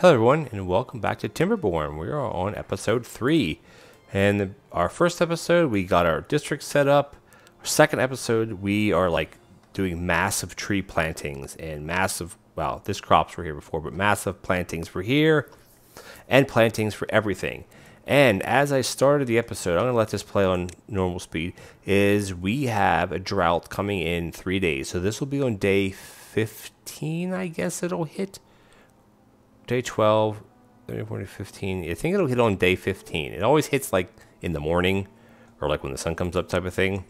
Hello, everyone, and welcome back to Timberborn. We are on episode three, and our first episode we got our district set up. Our second episode we are like doing massive tree plantings and massive. Well, this crops were here before, but massive plantings were here, and plantings for everything. And as I started the episode, I'm gonna let this play on normal speed. Is we have a drought coming in three days, so this will be on day 15, I guess it'll hit day 12, 13, 14, 15. I think it'll hit on day 15. It always hits like in the morning or like when the sun comes up type of thing.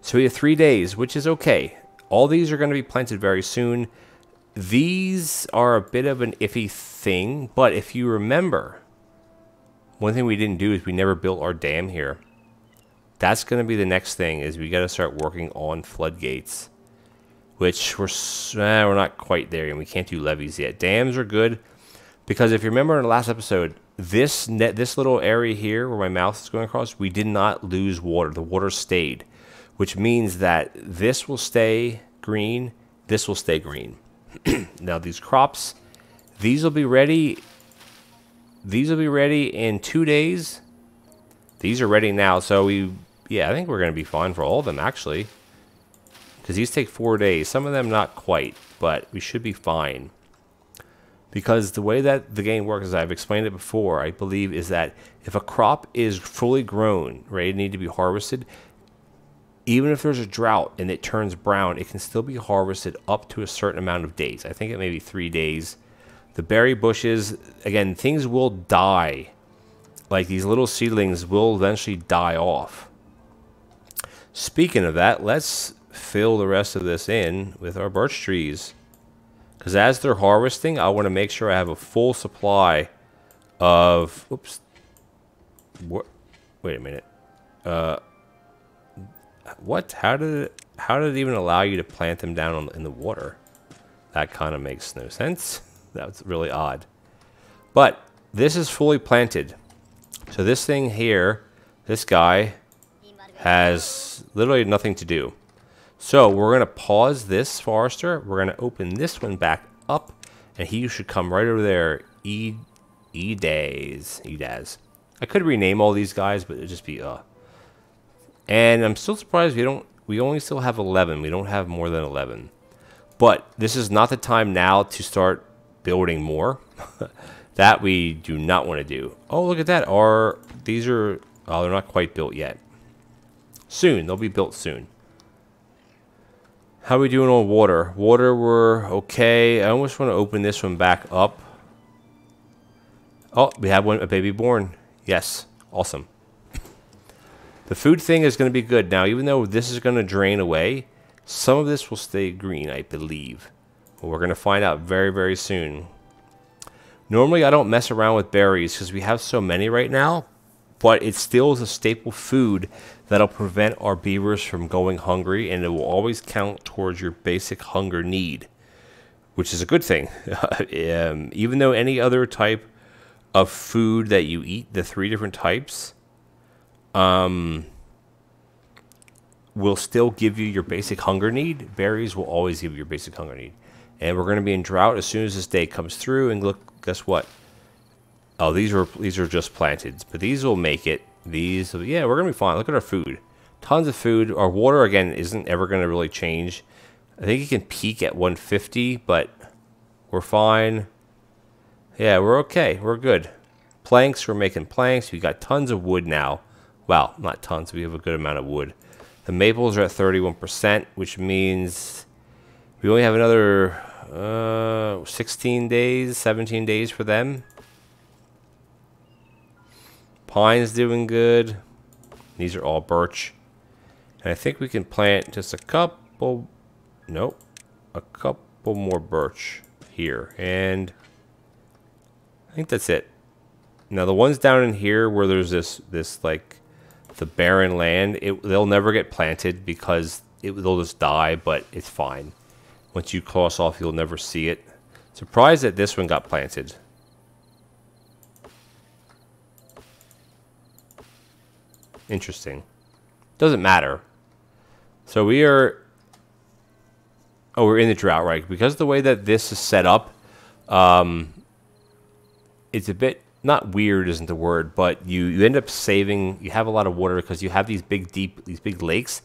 So we have three days, which is okay. All these are going to be planted very soon. These are a bit of an iffy thing, but if you remember, one thing we didn't do is we never built our dam here. That's going to be the next thing is we got to start working on floodgates which we're eh, we're not quite there, and we can't do levees yet. Dams are good because if you remember in the last episode, this net this little area here where my mouse is going across, we did not lose water. The water stayed, which means that this will stay green. This will stay green. now these crops, these will be ready. These will be ready in two days. These are ready now, so we yeah I think we're gonna be fine for all of them actually because these take four days. Some of them not quite, but we should be fine. Because the way that the game works, as I've explained it before, I believe, is that if a crop is fully grown, ready to need to be harvested, even if there's a drought and it turns brown, it can still be harvested up to a certain amount of days. I think it may be three days. The berry bushes, again, things will die. Like these little seedlings will eventually die off. Speaking of that, let's fill the rest of this in with our birch trees. Because as they're harvesting, I want to make sure I have a full supply of... Oops. What? Wait a minute. Uh, what? How did it, how did it even allow you to plant them down on, in the water? That kind of makes no sense. That's really odd. But this is fully planted. So this thing here, this guy, has literally nothing to do. So we're going to pause this forester. We're going to open this one back up. And he should come right over there. E, e days. E days. I could rename all these guys, but it'd just be uh. And I'm still surprised we don't. We only still have 11. We don't have more than 11. But this is not the time now to start building more. that we do not want to do. Oh, look at that. Are these are? Oh, they're not quite built yet. Soon they'll be built soon. How are we doing on water? Water, we're okay. I almost want to open this one back up. Oh, we have one, a baby born. Yes, awesome. The food thing is going to be good. Now, even though this is going to drain away, some of this will stay green, I believe. We're going to find out very, very soon. Normally, I don't mess around with berries because we have so many right now but it still is a staple food that'll prevent our beavers from going hungry and it will always count towards your basic hunger need which is a good thing. Um, even though any other type of food that you eat the three different types um, will still give you your basic hunger need. Berries will always give you your basic hunger need. And we're going to be in drought as soon as this day comes through and look guess what? Oh, these are these are just planted, but these will make it. These, yeah, we're gonna be fine. Look at our food, tons of food. Our water again isn't ever gonna really change. I think it can peak at 150, but we're fine. Yeah, we're okay. We're good. Planks, we're making planks. We got tons of wood now. Well, not tons. We have a good amount of wood. The maples are at 31%, which means we only have another uh, 16 days, 17 days for them. Pine's doing good. These are all birch. And I think we can plant just a couple, nope, a couple more birch here. And I think that's it. Now the ones down in here where there's this, this like the barren land, it, they'll never get planted because it, they'll just die, but it's fine. Once you cross off, you'll never see it. Surprised that this one got planted. Interesting. Doesn't matter. So we are... Oh, we're in the drought, right? Because the way that this is set up, um, it's a bit not weird isn't the word, but you, you end up saving. You have a lot of water because you have these big deep these big lakes.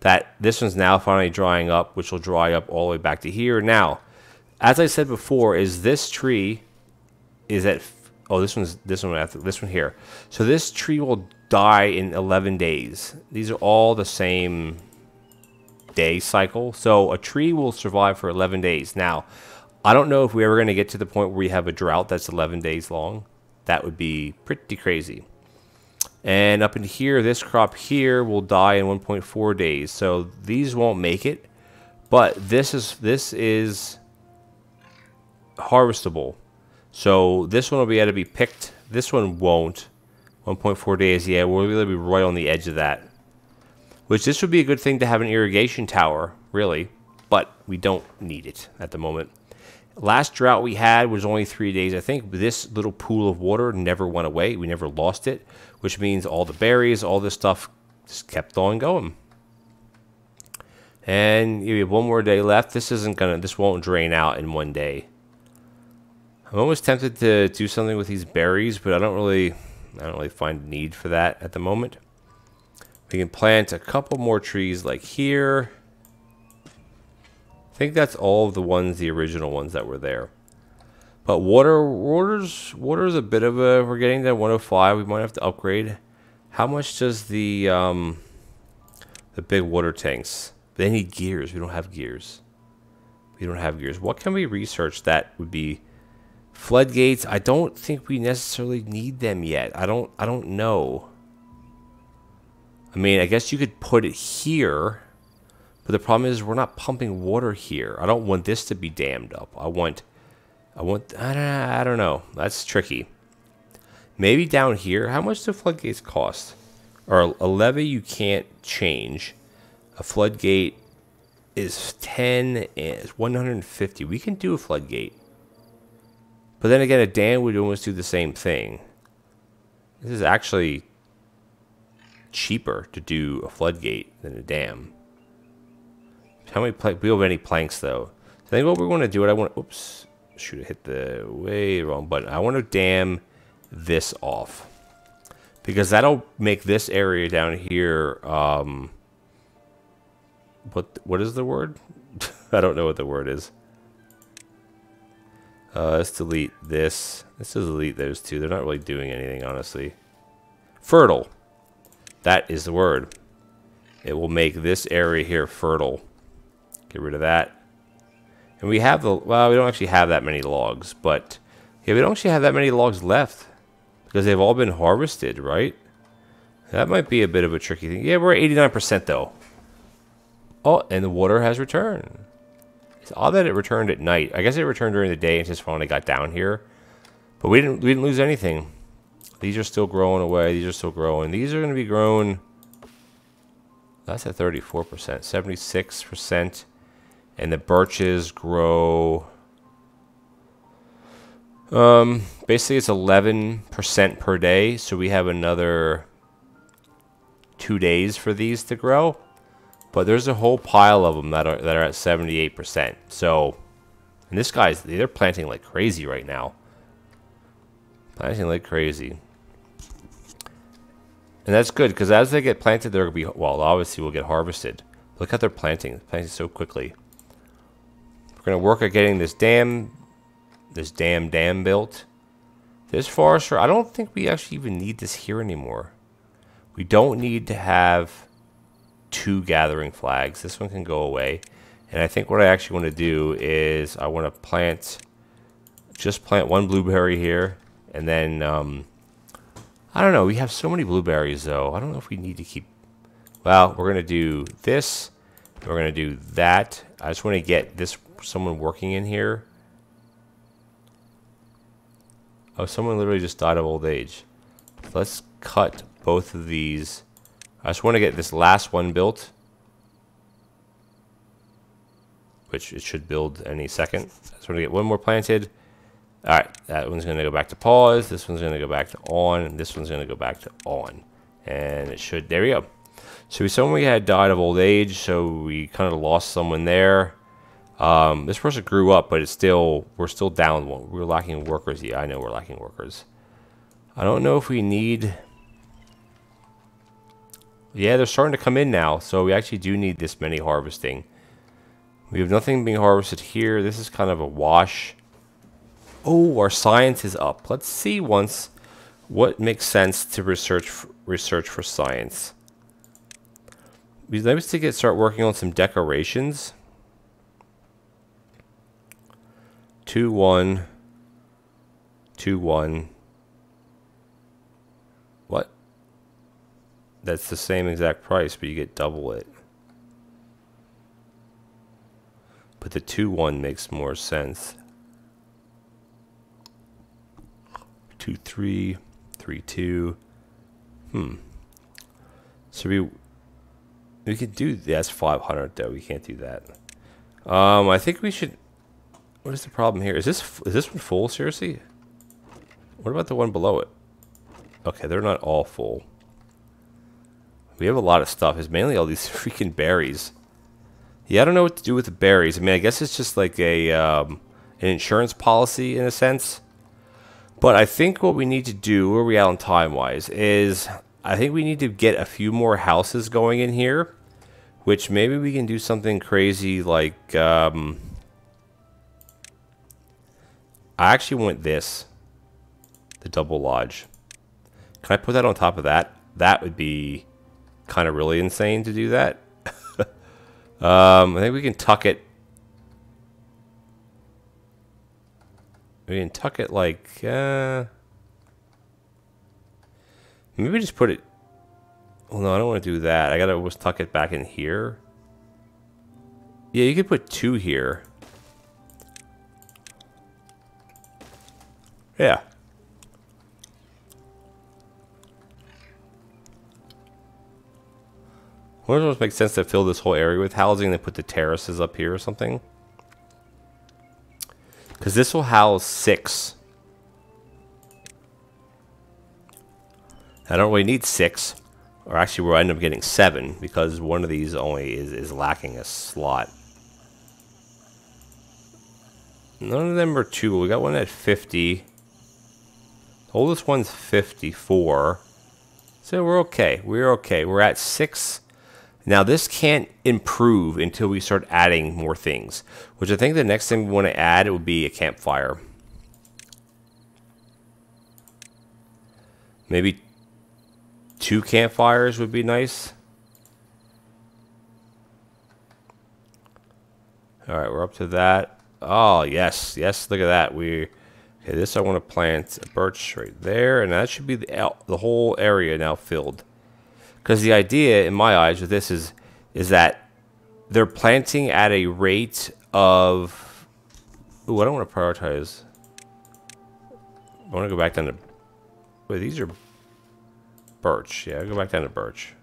That this one's now finally drying up, which will dry up all the way back to here. Now, as I said before, is this tree is at oh this one's this one this one here. So this tree will die in 11 days. These are all the same day cycle. So a tree will survive for 11 days. Now, I don't know if we're ever going to get to the point where we have a drought that's 11 days long. That would be pretty crazy. And up in here, this crop here will die in 1.4 days. So these won't make it. But this is this is harvestable. So this one will be able to be picked. This one won't. 1.4 days, yeah, we'll really be right on the edge of that. Which this would be a good thing to have an irrigation tower, really. But we don't need it at the moment. Last drought we had was only three days. I think this little pool of water never went away. We never lost it, which means all the berries, all this stuff just kept on going. And you have one more day left. This isn't gonna, this won't drain out in one day. I'm almost tempted to do something with these berries, but I don't really, I don't really find need for that at the moment. We can plant a couple more trees like here. I think that's all of the ones, the original ones that were there. But water, water's, water's a bit of a, we're getting to 105. We might have to upgrade. How much does the, um, the big water tanks? They need gears. We don't have gears. We don't have gears. What can we research that would be floodgates? I don't think we necessarily need them yet. I don't, I don't know. I mean, I guess you could put it here but the problem is we're not pumping water here. I don't want this to be dammed up. I want, I want, I don't, I don't know. That's tricky. Maybe down here, how much do floodgates cost? Or a levee you can't change. A floodgate is 10 and 150. We can do a floodgate. But then again, a dam would almost do the same thing. This is actually cheaper to do a floodgate than a dam. How many planks? We have any planks though. So I think what we're to do, it I want. Oops, shoot! I hit the way wrong button. I want to dam this off because that'll make this area down here. Um, what what is the word? I don't know what the word is. Uh, let's delete this. Let's just delete those two. They're not really doing anything, honestly. Fertile. That is the word. It will make this area here fertile. Get rid of that. And we have the, well, we don't actually have that many logs, but yeah, we don't actually have that many logs left because they've all been harvested, right? That might be a bit of a tricky thing. Yeah, we're at 89% though. Oh, and the water has returned. It's odd that it returned at night. I guess it returned during the day and just finally got down here. But we didn't we didn't lose anything. These are still growing away. These are still growing. These are going to be grown. That's at 34%, 76% and the birches grow um, basically it's 11% per day so we have another two days for these to grow but there's a whole pile of them that are that are at 78% so and this guy's they're planting like crazy right now. Planting like crazy. And that's good because as they get planted they're gonna be well obviously will get harvested. Look at their planting planting so quickly. We're going to work at getting this dam, this damn dam built. This forester, I don't think we actually even need this here anymore. We don't need to have two gathering flags. This one can go away. And I think what I actually want to do is I want to plant, just plant one blueberry here. And then, um, I don't know. We have so many blueberries, though. I don't know if we need to keep... Well, we're going to do this. We're going to do that. I just want to get this someone working in here. Oh, someone literally just died of old age. Let's cut both of these. I just want to get this last one built. Which it should build any second. I just want to get one more planted. Alright, that one's going to go back to pause. This one's going to go back to on. And this one's going to go back to on. And it should, there we go. So we someone we had died of old age, so we kind of lost someone there. Um, this person grew up, but it's still we're still down one. We're lacking workers. Yeah, I know we're lacking workers. I don't know if we need. Yeah, they're starting to come in now, so we actually do need this many harvesting. We have nothing being harvested here. This is kind of a wash. Oh, our science is up. Let's see once what makes sense to research research for science. We let us get start working on some decorations. Two one. Two one. What? That's the same exact price, but you get double it. But the two one makes more sense. Two three, three two. Hmm. So we we could do that's 500 though. We can't do that. Um, I think we should. What is the problem here? Is this is this one full? Seriously? What about the one below it? Okay, they're not all full. We have a lot of stuff. It's mainly all these freaking berries. Yeah, I don't know what to do with the berries. I mean, I guess it's just like a um, an insurance policy in a sense. But I think what we need to do, where we at on time wise, is I think we need to get a few more houses going in here, which maybe we can do something crazy like, um, I actually want this, the double lodge. Can I put that on top of that? That would be kind of really insane to do that. um, I think we can tuck it. We can tuck it like, uh, Maybe just put it... Well, no, I don't want to do that. I gotta almost tuck it back in here. Yeah, you could put two here. Yeah. Wouldn't it make sense to fill this whole area with housing and put the terraces up here or something? Because this will house six. I don't really need six, or actually we'll end up getting seven because one of these only is, is lacking a slot. None of them are two. We got one at 50. The oldest one's 54. So we're okay. We're okay. We're at six. Now this can't improve until we start adding more things, which I think the next thing we want to add would be a campfire. Maybe two campfires would be nice. All right, we're up to that. Oh, yes. Yes, look at that. We Okay, this I want to plant a birch right there, and that should be the, the whole area now filled. Because the idea, in my eyes, with this is, is that they're planting at a rate of... Ooh, I don't want to prioritize. I want to go back down to... Wait, these are birch. Yeah, i go back down to birch.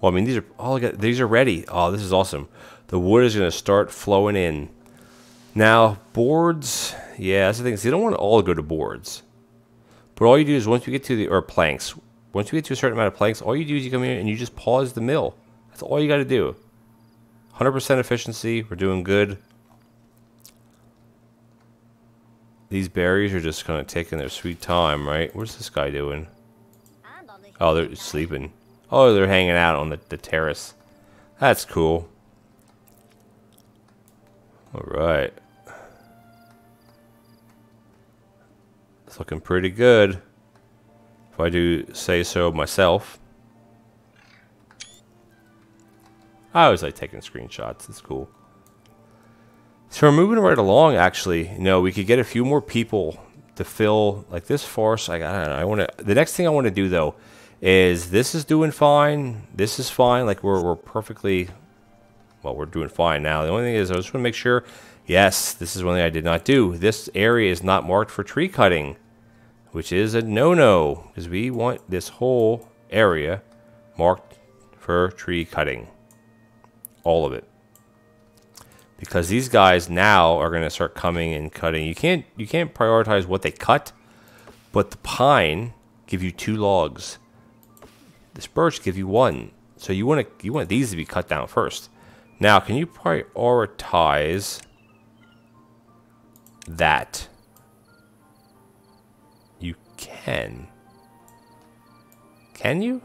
Well, I mean, these are all oh, these are ready. Oh, this is awesome. The wood is going to start flowing in. Now, boards, yeah, that's the thing. So you don't want to all go to boards. But all you do is once you get to the, or planks, once you get to a certain amount of planks, all you do is you come here and you just pause the mill. That's all you got to do. 100% efficiency. We're doing good. These berries are just kind of taking their sweet time, right? What's this guy doing? Oh, they're sleeping. Oh, they're hanging out on the, the terrace. That's cool. Alright. Looking pretty good. If I do say so myself. I always like taking screenshots. It's cool. So we're moving right along, actually. You know, we could get a few more people to fill, like, this force. I, I don't know. I want to... The next thing I want to do, though, is this is doing fine. This is fine. Like, we're, we're perfectly... Well, we're doing fine now. The only thing is I just want to make sure... Yes, this is one thing I did not do. This area is not marked for tree cutting, which is a no-no, because we want this whole area marked for tree cutting. All of it because these guys now are going to start coming and cutting. You can't you can't prioritize what they cut, but the pine give you two logs. This birch give you one. So you want to you want these to be cut down first. Now, can you prioritize that? Can. Can you?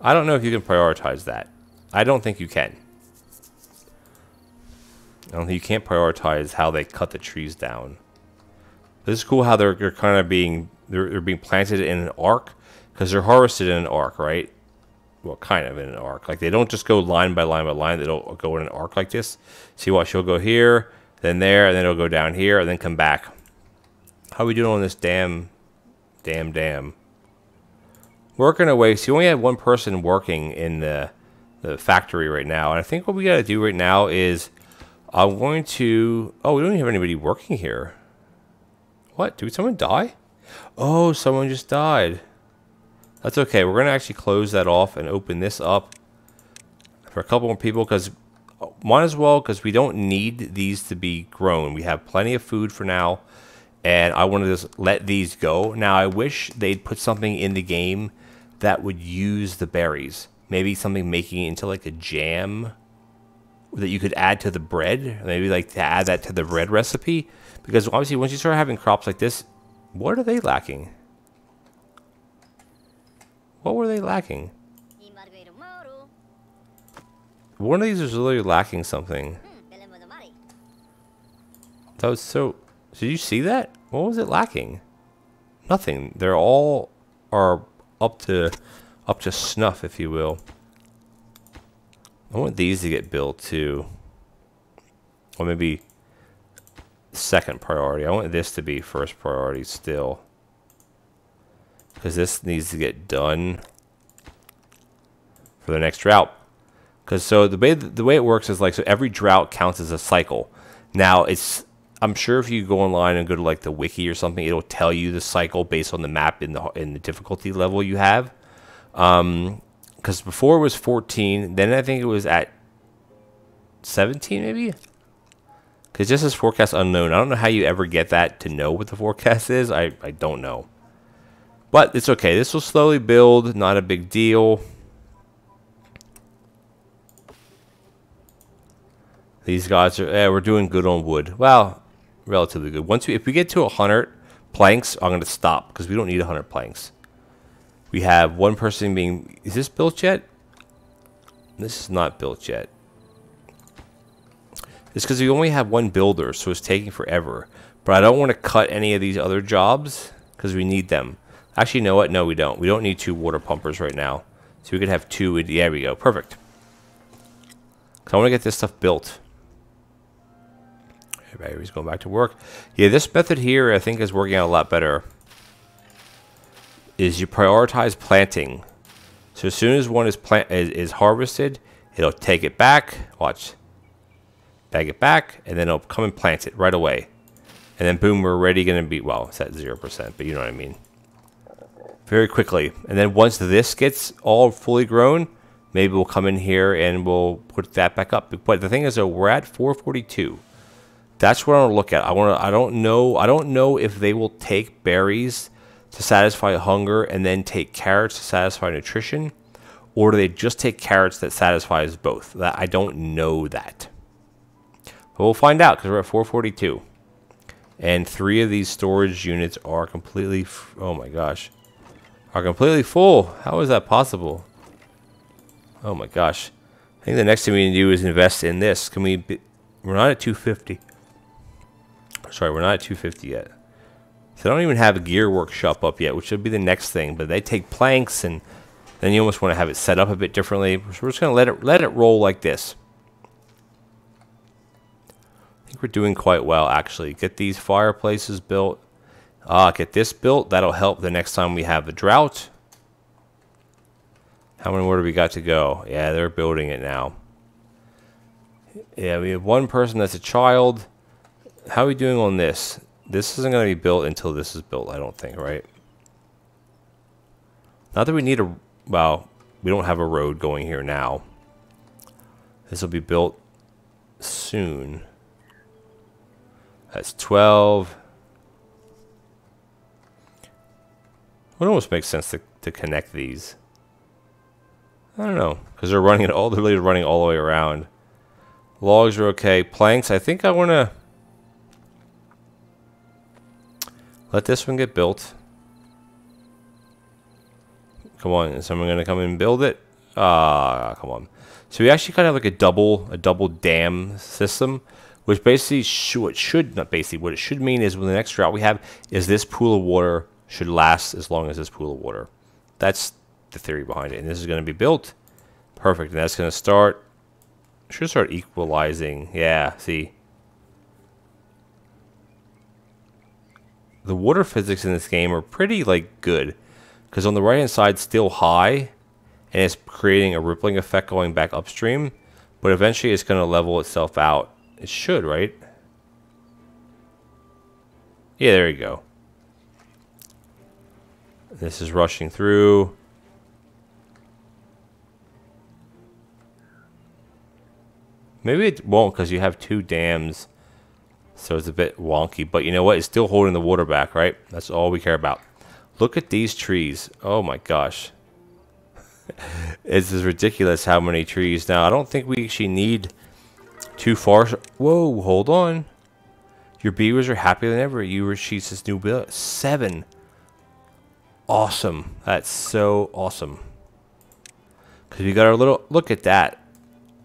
I don't know if you can prioritize that. I don't think you can. I don't think you can't prioritize how they cut the trees down. This is cool how they're, they're kind of being they're, they're being planted in an arc because they're harvested in an arc, right? Well, kind of in an arc. Like they don't just go line by line by line. They don't go in an arc like this. See what? She'll go here, then there, and then it'll go down here, and then come back. How are we doing on this damn, damn, damn? Working away. So you only have one person working in the the factory right now, and I think what we got to do right now is I'm going to. Oh, we don't have anybody working here. What? Did someone die? Oh, someone just died. That's okay. We're going to actually close that off and open this up for a couple more people because might as well because we don't need these to be grown. We have plenty of food for now and I want to just let these go. Now I wish they'd put something in the game that would use the berries. Maybe something making it into like a jam that you could add to the bread. Maybe like to add that to the bread recipe. Because obviously once you start having crops like this, what are they lacking? What were they lacking? One of these is literally lacking something. That was so... Did you see that? What was it lacking? Nothing. They're all are up to up to snuff, if you will. I want these to get built too. Or maybe second priority. I want this to be first priority still. Because this needs to get done for the next drought. Because so the way the way it works is like so every drought counts as a cycle. Now it's I'm sure if you go online and go to like the wiki or something, it'll tell you the cycle based on the map in the in the difficulty level you have. Um, because before it was 14, then I think it was at 17 maybe. Because just as forecast unknown, I don't know how you ever get that to know what the forecast is. I, I don't know. But it's okay. This will slowly build. Not a big deal. These guys are, eh, we're doing good on wood. Well, relatively good. Once we, if we get to 100 planks, I'm going to stop because we don't need 100 planks. We have one person being, is this built yet? This is not built yet. It's because we only have one builder, so it's taking forever. But I don't want to cut any of these other jobs because we need them. Actually, you know what? No, we don't. We don't need two water pumpers right now. So we could have two. There we go. Perfect. I want to get this stuff built. Everybody's going back to work. Yeah, this method here I think is working out a lot better. Is you prioritize planting. So as soon as one is plant is, is harvested, it'll take it back. Watch bag it back, and then it'll come and plant it right away. And then boom, we're already to be, well, it's at 0%, but you know what I mean. Very quickly. And then once this gets all fully grown, maybe we'll come in here and we'll put that back up. But the thing is, though, we're at 442. That's what I want to look at. I want to. I don't know. I don't know if they will take berries to satisfy hunger and then take carrots to satisfy nutrition, or do they just take carrots that satisfies both? That I don't know that. But we'll find out because we're at 442. And three of these storage units are completely, oh my gosh, are completely full. How is that possible? Oh my gosh. I think the next thing we need to do is invest in this. Can we, be, we're not at 250. Sorry, we're not at 250 yet. So I don't even have a gear workshop up yet, which would be the next thing. But they take planks and then you almost want to have it set up a bit differently. So we're just going to let it, let it roll like this I think we're doing quite well, actually. Get these fireplaces built. Ah, get this built. That'll help the next time we have a drought. How many more do we got to go? Yeah, they're building it now. Yeah, we have one person that's a child. How are we doing on this? This isn't going to be built until this is built, I don't think, right? Not that we need a... Well, we don't have a road going here now. This will be built soon. That's 12. It almost makes sense to, to connect these. I don't know, because they're running it all, they're really running all the way around. Logs are okay. Planks, I think I want to let this one get built. Come on, is someone to come and build it? Ah, come on. So we actually kind of have like a double, a double dam system, which basically sh what should, not basically, what it should mean is when the next drought we have is this pool of water should last as long as this pool of water. That's the theory behind it. And this is going to be built. Perfect. And that's going to start, should start equalizing. Yeah, see. The water physics in this game are pretty, like, good. Because on the right-hand side, still high. And it's creating a rippling effect going back upstream. But eventually it's going to level itself out. It should, right? Yeah, there you go. This is rushing through. Maybe it won't because you have two dams. So it's a bit wonky. But you know what? It's still holding the water back, right? That's all we care about. Look at these trees. Oh my gosh. it's is ridiculous how many trees. Now, I don't think we actually need too far. Whoa, hold on. Your beavers are happier than ever. You received this new bill. Seven. Awesome. That's so awesome. Because we got our little... Look at that.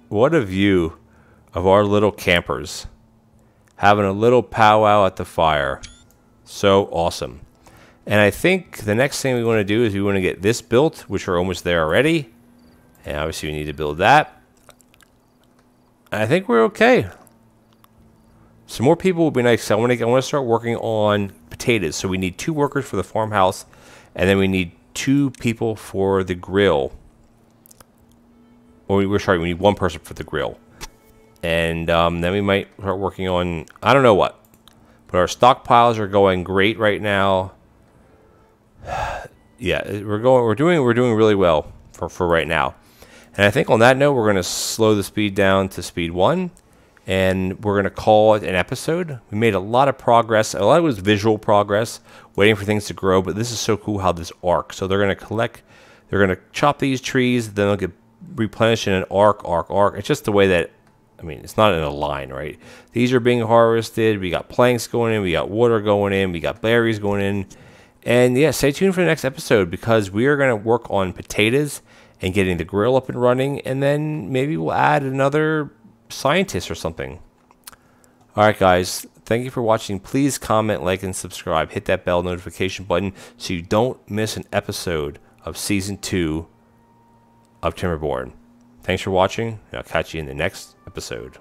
What a view of our little campers having a little powwow at the fire. So awesome. And I think the next thing we want to do is we want to get this built, which we're almost there already. And obviously we need to build that. I think we're okay. Some more people would be nice. I want to I want to start working on potatoes. So we need two workers for the farmhouse, and then we need two people for the grill. Or we're sorry, we need one person for the grill and um, then we might start working on I don't know what. But our stockpiles are going great right now. yeah, we're going we're doing we're doing really well for for right now. And I think on that note, we're going to slow the speed down to speed one, and we're going to call it an episode. We made a lot of progress. A lot of it was visual progress, waiting for things to grow. But this is so cool how this arc. So they're going to collect, they're going to chop these trees, then they'll get replenished in an arc, arc, arc. It's just the way that I mean, it's not in a line, right? These are being harvested. We got planks going in. We got water going in. We got berries going in. And yeah, stay tuned for the next episode because we are going to work on potatoes and getting the grill up and running. And then maybe we'll add another scientist or something. All right, guys. Thank you for watching. Please comment, like, and subscribe. Hit that bell notification button so you don't miss an episode of Season 2 of Timberborn. Thanks for watching, and I'll catch you in the next episode.